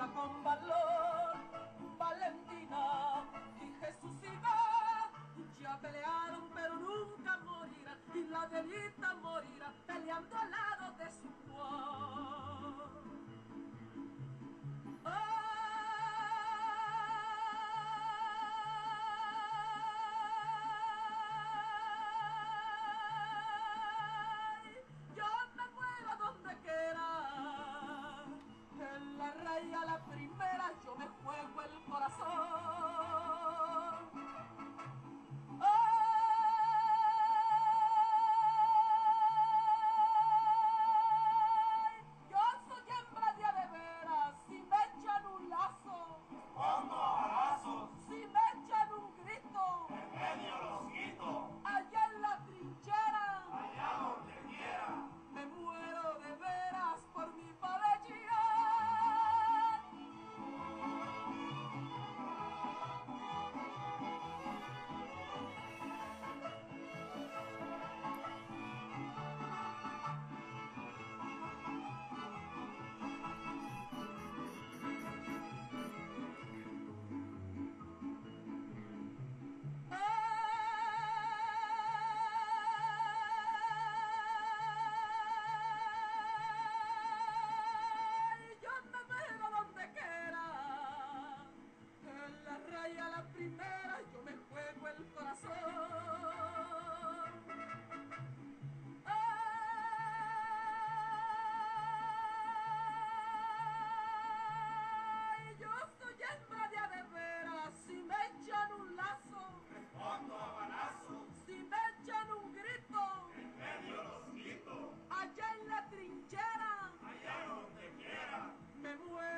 dan la everywhere.